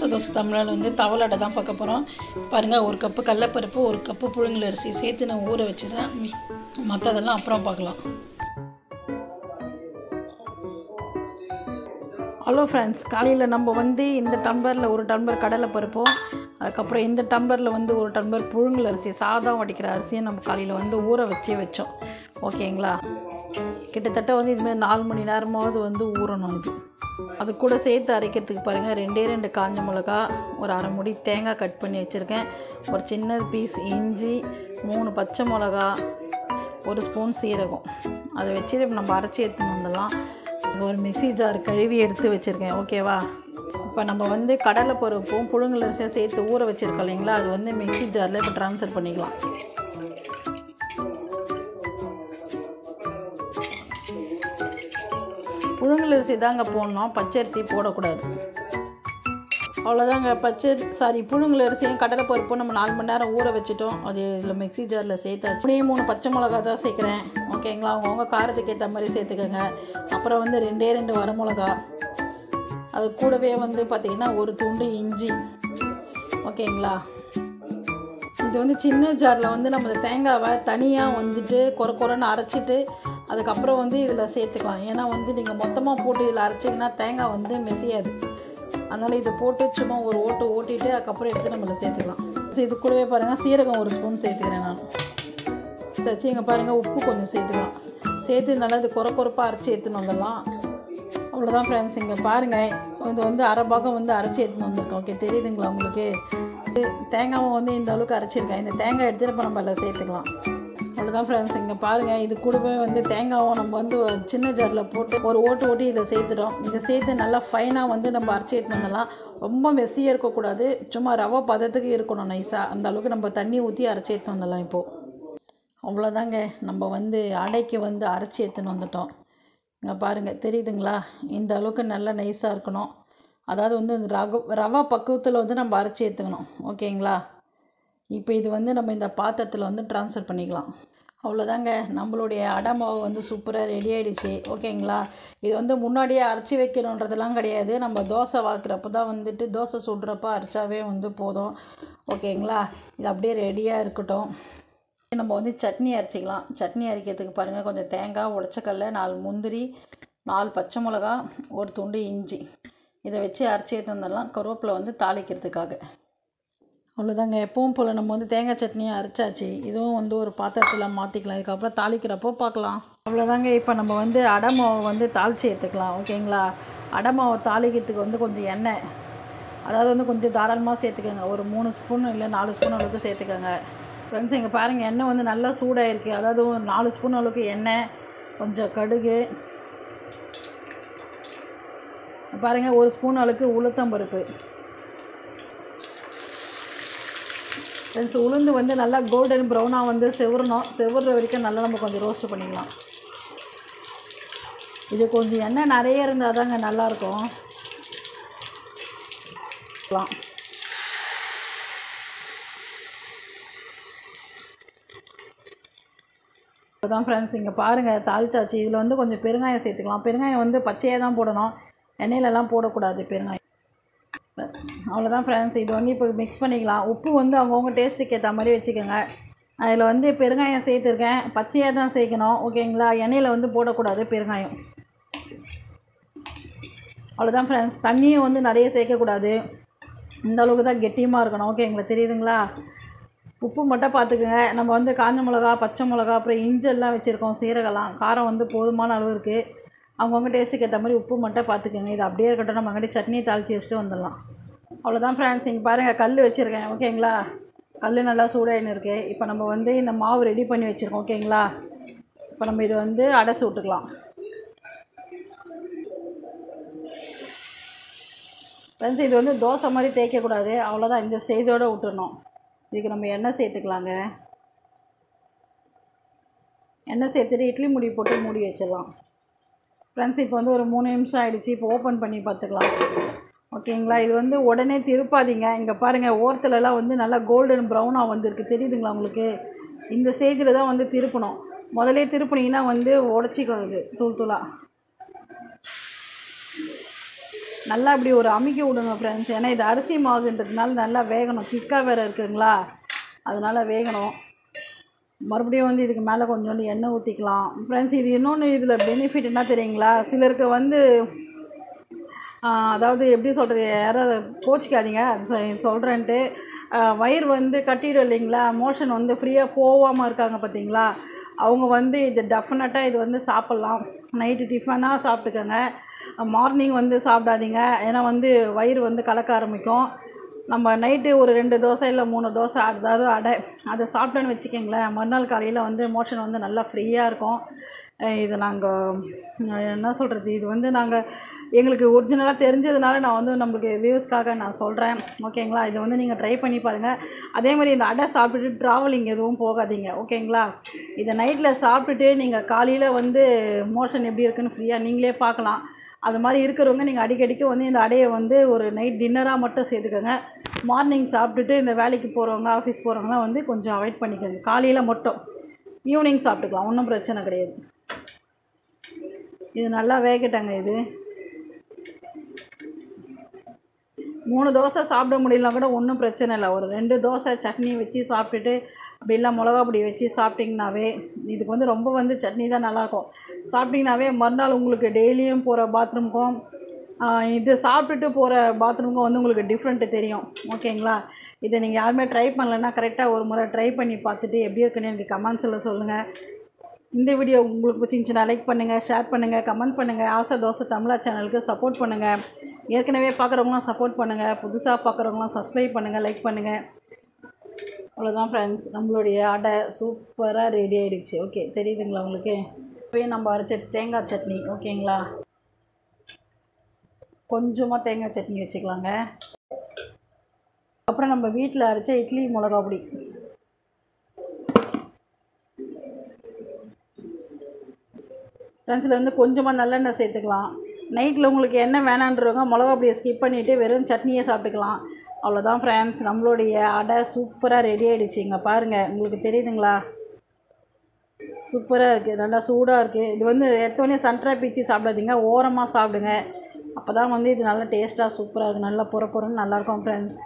மாத தோசை தமிழால் வந்து தவளடை தான் பார்க்க போகிறோம் பாருங்கள் ஒரு கப்பு கடலப்பருப்பு ஒரு கப்பு புழுங்கல் அரிசி சேர்த்து நான் ஊற வச்சிடுறேன். மற்றதெல்லாம் அப்புறம் பார்க்கலாம். ஹலோ ஃப்ரெண்ட்ஸ் காலையில் நம்ம வந்து இந்த டம்பரில் ஒரு டம்பர் கடலை பருப்போம் அதுக்கப்புறம் இந்த டம்ளரில் வந்து ஒரு டம்ளர் புழுங்கல் அரிசி சாதம் வடிக்கிற அரிசியை நம்ம காலையில் வந்து ஊற வச்சே வச்சோம். ஓகேங்களா? கிட்டத்தட்ட வந்து இதுமாதிரி நாலு மணி நேரமாவது வந்து ஊறணும் இது. அது கூட சேர்த்து அரைக்கிறதுக்கு பாருங்கள் ரெண்டே ரெண்டு காஞ்ச மிளகா ஒரு அரை முடி தேங்காய் கட் பண்ணி வச்சுருக்கேன். ஒரு சின்ன பீஸ் இஞ்சி மூணு பச்சை மிளகா ஒரு ஸ்பூன் சீரகம். அதை வச்சு நம்ம அரைச்சி எடுத்துன்னு வந்துடலாம். ஒரு மிக்சி ஜார் கழுவி எடுத்து வச்சுருக்கேன். ஓகேவா? இப்போ நம்ம வந்து கடலை பருப்பும் புழுங்கல் அரிசியும் சேர்த்து ஊற வச்சுருக்கோம் இல்லைங்களா? அது வந்து மிக்ஸி ஜாரில் இப்போ ட்ரான்ஸ்ஃபர் பண்ணிக்கலாம். புழுங்கலரிசி தாங்க போடணும். பச்சரிசி போடக்கூடாது. அவ்வளோதாங்க பச்சை சாரி புழுங்கலரிசியும் கடலை பருப்பும் நம்ம நாலு மணி நேரம் ஊற வச்சுட்டோம். அது இதில் மிக்சி ஜாரில் சேர்த்தாச்சு. அப்படியே மூணு பச்சை மிளகா தான் சேர்க்குறேன். ஓகேங்களா? அவங்கவுங்க காரத்துக்கு ஏற்ற மாதிரி சேர்த்துக்கோங்க. அப்புறம் வந்து ரெண்டே ரெண்டு வரமிளகா அது கூடவே வந்து பார்த்திங்கன்னா ஒரு துண்டு இஞ்சி. ஓகேங்களா? இது வந்து சின்ன ஜாரில் வந்து நம்ம தேங்காவை தனியாக வந்துட்டு குறை குறைன்னு அரைச்சிட்டு அதுக்கப்புறம் வந்து இதில் சேர்த்துக்கலாம். ஏன்னா வந்து நீங்கள் மொத்தமாக போட்டு இதில் அரைச்சிங்கன்னா தேங்காய் வந்து மெசியாது. அதனால் இதை போட்டு சும்மா ஒரு ஓட்டு ஓட்டிட்டு அதுக்கப்புறம் எடுத்து நம்மள சேர்த்துக்கலாம். சரி இது கூடவே பாருங்கள் சீரகம் ஒரு ஸ்பூன் சேர்த்துக்கிறேன் நான். தச்சு இங்கே பாருங்கள் உப்பு கொஞ்சம் சேர்த்துக்கலாம். சேர்த்து நல்லா இது குறை குறைப்பாக அரைச்சி எடுத்துன்னு வந்துடலாம். அவ்வளோதான் ஃப்ரெண்ட்ஸ் இங்கே பாருங்கள் இது வந்து அரை பாகம் வந்து அரைச்சி எடுத்துன்னு வந்திருக்கோம். ஓகே தெரியுதுங்களா உங்களுக்கு? இது தேங்காவும் வந்து இந்த அளவுக்கு அரைச்சிருக்கேன். இந்த தேங்காய் எடுத்துகிட்டு இப்போ நம்ம அதில் சேர்த்துக்கலாம். அவ்வளோதான் ஃப்ரெண்ட்ஸ் இங்கே பாருங்கள் இது கூடவே வந்து தேங்காவும் நம்ம வந்து சின்ன ஜாரில் போட்டு ஒரு ஓட்டு ஓட்டி இதை சேர்த்துட்டோம். இதை சேர்த்து நல்லா ஃபைனாக வந்து நம்ம அரைச்சி எடுத்து வந்துடலாம். ரொம்ப மெஸ்ஸியாக இருக்கக்கூடாது. சும்மா ரவை பதத்துக்கு இருக்கணும் நைஸாக அந்த அளவுக்கு நம்ம தண்ணி ஊற்றி அரைச்சி எடுத்து வந்துடலாம் இப்போது அவ்வளோதாங்க நம்ம வந்து அடைக்கு வந்து அரைச்சி எடுத்துன்னு வந்துட்டோம். இங்கே பாருங்கள் தெரியுதுங்களா? இந்த அளவுக்கு நல்லா நைஸாக இருக்கணும். அதாவது வந்து இந்த ரக ரவை பக்குவத்தில் வந்து நம்ம அரைச்சி ஏற்றுக்கணும் ஓகேங்களா? இப்போ இது வந்து நம்ம இந்த பாத்திரத்தில் வந்து ட்ரான்ஸ்ஃபர் பண்ணிக்கலாம். அவ்வளோதாங்க நம்மளுடைய அடை மாவு வந்து சூப்பராக ரெடி ஆகிடுச்சு ஓகேங்களா? இது வந்து முன்னாடியே அரைச்சி வைக்கணுன்றதெல்லாம் கிடையாது. நம்ம தோசை வாக்குறப்ப தான் வந்துட்டு தோசை சுடுறப்ப அரைச்சாவே வந்து போதும். ஓகேங்களா? இது அப்படியே ரெடியாக இருக்கட்டும். நம்ம வந்து சட்னி அரைச்சிக்கலாம். சட்னி அரைக்கிறதுக்கு பாருங்கள் கொஞ்சம் தேங்காய் உடச்சக்கல்ல நாலு முந்திரி நாலு பச்சை மிளகா ஒரு துண்டு இஞ்சி. இதை வச்சு அரைச்சி எடுத்து வந்துடலாம். கருவேப்பிலை வந்து தாளிக்கிறதுக்காக. அவ்வளோதாங்க எப்பவும் போல் நம்ம வந்து தேங்காய் சட்னியை அரைச்சாச்சு. இதுவும் வந்து ஒரு பாத்திரத்தில் மாற்றிக்கலாம் இதுக்கப்புறம் தாளிக்கிறப்போ பார்க்கலாம். அவ்வளோதாங்க இப்போ நம்ம வந்து அடை மாவை வந்து தாளித்து எடுத்துக்கலாம். ஓகேங்களா? அடை மாவை தாளிக்கிறதுக்கு வந்து கொஞ்சம் எண்ணெய். அதாவது வந்து கொஞ்சம் தாராளமாக சேர்த்துக்கோங்க. ஒரு மூணு ஸ்பூன் இல்லை நாலு ஸ்பூன் அளவுக்கு சேர்த்துக்கோங்க. ஃப்ரெண்ட்ஸ் இங்கே பாருங்கள் எண்ணெய் வந்து நல்லா சூடாகிருக்கு அதாவது ஒரு நாலு ஸ்பூன் அளவுக்கு எண்ணெய் கொஞ்சம் கடுகு. பாருங்கள் ஒரு ஸ்பூன் அளவுக்கு உளுத்தம்பருப்பு ஃப்ரெண்ட்ஸ் உளுந்து வந்து நல்லா கோல்டன் ப்ரௌனாக வந்து செவரணும். செவர்ற வரைக்கும் நல்லா நம்ம கொஞ்சம் ரோஸ்ட் பண்ணிக்கலாம். இது கொஞ்சம் எண்ணெய் நிறைய இருந்தால் தாங்க நல்லாயிருக்கும். அதுதான் ஃப்ரெண்ட்ஸ் இங்கே பாருங்கள் தாளிச்சாச்சு. இதில் வந்து கொஞ்சம் பெருங்காயம் சேர்த்துக்கலாம். பெருங்காயம் வந்து பச்சையாக தான் போடணும். எண்ணெயிலலாம் போடக்கூடாது பெருங்காயம். அவ்வளோதான் ஃப்ரெண்ட்ஸ் இது வந்து இப்போ மிக்ஸ் பண்ணிக்கலாம். உப்பு வந்து அவங்கவுங்க டேஸ்ட்டுக்கு ஏற்ற மாதிரி வச்சுக்கோங்க. அதில் வந்து பெருங்காயம் சேர்த்துருக்கேன். பச்சையாக தான் சேர்க்கணும். ஓகேங்களா எண்ணெயில் வந்து போடக்கூடாது பெருங்காயம். அவ்வளோதான் ஃப்ரெண்ட்ஸ் தண்ணியும் வந்து நிறைய சேர்க்கக்கூடாது. இந்த அளவுக்கு தான் கெட்டியமாக இருக்கணும். ஓகேங்களா தெரியுதுங்களா? உப்பு மட்டும் பார்த்துக்குங்க. நம்ம வந்து காஞ்ச மிளகா பச்சை மிளகா அப்புறம் இஞ்செல்லாம் வச்சுருக்கோம் சீரகலாம் காரம் வந்து போதுமான அளவு இருக்குது அவங்கவுங்க டேஸ்ட்டுக்கு ஏற்ற மாதிரி உப்பு மட்டும் பார்த்துக்குங்க. இது அப்படியே இருக்கட்டும். நம்ம அங்கிட்ட சட்னி தாளித்து வச்சுட்டு வந்துடலாம். அவ்வளோதான் ஃப்ரெண்ட்ஸ் இங்கே பாருங்கள் கல் வச்சுருக்கேன். ஓகேங்களா கல் நல்லா சூடாயின்னு இருக்குது இப்போ நம்ம வந்து இந்த மாவு ரெடி பண்ணி வச்சுருக்கோம். ஓகேங்களா இப்போ நம்ம இது வந்து அடைச்சி விட்டுக்கலாம். ஃப்ரெண்ட்ஸ் இது வந்து தோசை மாதிரி தேய்க்கக்கூடாது. அவ்வளோதான் இந்த ஸ்டேஜோடு விட்டுடணும் இதுக்கு நம்ம எண்ணெய் சேர்த்துக்கலாங்க. எண்ணெய் சேர்த்துட்டு இட்லி மூடி போட்டு மூடி வச்சிடலாம். ஃப்ரெண்ட்ஸ் இப்போ வந்து ஒரு மூணு நிமிஷம் ஆகிடுச்சு இப்போ ஓப்பன் பண்ணி பார்த்துக்கலாம். ஓகேங்களா? இது வந்து உடனே திருப்பாதீங்க. இங்கே பாருங்கள் ஓரத்துலலாம் வந்து நல்லா கோல்டன் ப்ரௌனாக வந்துருக்கு. தெரியுதுங்களா உங்களுக்கு? இந்த ஸ்டேஜில் தான் வந்து திருப்பணும். முதலே திருப்பினீங்கன்னா வந்து உடச்சிக்கும் இது தூள் தூளாக நல்லா இப்படி ஒரு அமுக்கி விடுங்க ஃப்ரெண்ட்ஸ் ஏன்னா இது அரிசி மாவுன்றதுனால நல்லா வேகணும். திக்காக வேறு இருக்குங்களா? அதனால் வேகணும். மறுபடியும் வந்து இதுக்கு மேலே கொஞ்சோண்டு எண்ணெய் ஊற்றிக்கலாம் ஃப்ரெண்ட்ஸ் இது இன்னொன்று இதில் பெனிஃபிட் என்ன தெரியுங்களா? சிலருக்கு வந்து அதாவது எப்படி சொல்கிறது யாராவது கோச்சிக்காதீங்க. அது சொல்கிறேன்ட்டு வயிறு வந்து கட்டிடும் இல்லைங்களா? மோஷன் வந்து ஃப்ரீயாக போகாமல் இருக்காங்க பார்த்தீங்களா அவங்க வந்து இது டெஃபினட்டாக இது வந்து சாப்பிட்லாம். நைட்டு டிஃபனாக சாப்பிட்டுக்கோங்க. மார்னிங் வந்து சாப்பிடாதீங்க. ஏன்னா வந்து வயிறு வந்து கலக்க ஆரம்பிக்கும். நம்ம நைட்டு ஒரு ரெண்டு தோசை இல்லை மூணு தோசை அதாவது அடை அதை சாப்பிட்டோன்னு வச்சுக்கோங்களேன் மறுநாள் காலையில் வந்து மோஷன் வந்து நல்லா ஃப்ரீயாக இருக்கும். இது நாங்கள் என்ன சொல்கிறது இது வந்து நாங்கள் எங்களுக்கு ஒரிஜினலாக தெரிஞ்சதுனால நான் வந்து நம்மளுக்கு வியூஸ்க்காக நான் சொல்கிறேன் ஓகேங்களா இதை வந்து நீங்கள் ட்ரை பண்ணி பாருங்கள் அதே மாதிரி இந்த அடை சாப்பிட்டுட்டு ட்ராவலிங் எதுவும் போகாதீங்க. ஓகேங்களா இதை நைட்டில் சாப்பிட்டுட்டு நீங்கள் காலையில் வந்து மோஷன் எப்படி இருக்குன்னு ஃப்ரீயாக நீங்களே பார்க்கலாம். அது மாதிரி இருக்கிறவங்க நீங்கள் அடிக்கடிக்கு வந்து இந்த அடையை வந்து ஒரு நைட் டின்னராக மட்டும் சேர்த்துக்கோங்க. மார்னிங் சாப்பிட்டுட்டு இந்த வேலைக்கு போகிறவங்க ஆஃபீஸ் போகிறவங்களாம் வந்து கொஞ்சம் அவாய்ட் பண்ணிக்கோங்க. காலையில் மட்டும். ஈவினிங் சாப்பிட்டுக்கலாம். ஒன்றும் பிரச்சனை கிடையாது. இது நல்லா வேகட்டங்க இது. மூணு தோசை சாப்பிட முடியலனா கூட ஒன்றும் பிரச்சனை இல்லை. ஒரு ரெண்டு தோசை சட்னி வச்சு சாப்பிட்டுட்டு அப்படி இல்லை மிளகா பொடி வச்சு சாப்பிட்டிங்கனாவே இதுக்கு வந்து ரொம்ப வந்து சட்னி தான் நல்லாயிருக்கும் சாப்பிட்டிங்கனாவே மறுநாள் உங்களுக்கு டெய்லியும் போகிற பாத்ரூமுக்கும் இது சாப்பிட்டுட்டு போகிற பாத்ரூமுக்கும் வந்து உங்களுக்கு டிஃப்ரெண்ட்டு தெரியும். ஓகேங்களா? இதை நீங்கள் யாருமே ட்ரை பண்ணலைன்னா கரெக்டாக ஒரு முறை ட்ரை பண்ணி பார்த்துட்டு எப்படி இருக்குன்னு எனக்கு கமெண்ட்ஸில் சொல்லுங்கள் இந்த வீடியோ உங்களுக்கு பிடிச்சிருந்துச்சுன்னா லைக் பண்ணுங்கள் ஷேர் பண்ணுங்கள் கமெண்ட் பண்ணுங்கள் ஆசை தோசை தமிழா சேனலுக்கு சப்போர்ட் பண்ணுங்கள் ஏற்கனவே பார்க்குறவங்களாம் சப்போர்ட் பண்ணுங்கள் புதுசாக பார்க்குறவங்களாம் சப்ஸ்கிரைப் பண்ணுங்கள் லைக் பண்ணுங்கள் அவ்வளோதான் ஃப்ரெண்ட்ஸ் நம்மளுடைய அடை சூப்பராக ரெடி ஆகிடுச்சு ஓகே தெரியுதுங்களா உங்களுக்கு? இப்போயே நம்ம அரைச்ச தேங்காய் சட்னி ஓகேங்களா கொஞ்சமாக தேங்காய் சட்னி வச்சுக்கலாங்க. அப்புறம் நம்ம வீட்டில் அரைச்ச இட்லி மிளகா பொடி. ஃப்ரெண்ட்ஸில் வந்து கொஞ்சமாக நல்லெண்ணெய் சேர்த்துக்கலாம். நைட்டில் உங்களுக்கு என்ன வேணான்றவங்க மிளகா அப்படியே ஸ்கிப் பண்ணிவிட்டு வெறும் சட்னியே சாப்பிட்டுக்கலாம். அவ்வளோதான் ஃப்ரெண்ட்ஸ் நம்மளுடைய அடை சூப்பராக ரெடி ஆகிடுச்சு இங்கே பாருங்கள் உங்களுக்கு தெரியுதுங்களா? சூப்பராக இருக்குது நல்லா சூடாக இருக்குது இது வந்து எடுத்தோடனே சன்ட்ரா பீச்சி சாப்பிடாதீங்க. ஓரமாக சாப்பிடுங்க. அப்போ தான் வந்து இது நல்லா டேஸ்ட்டாக சூப்பராக இருக்குது நல்லா பொற பொறன்னு நல்லாயிருக்கும் ஃப்ரெண்ட்ஸ்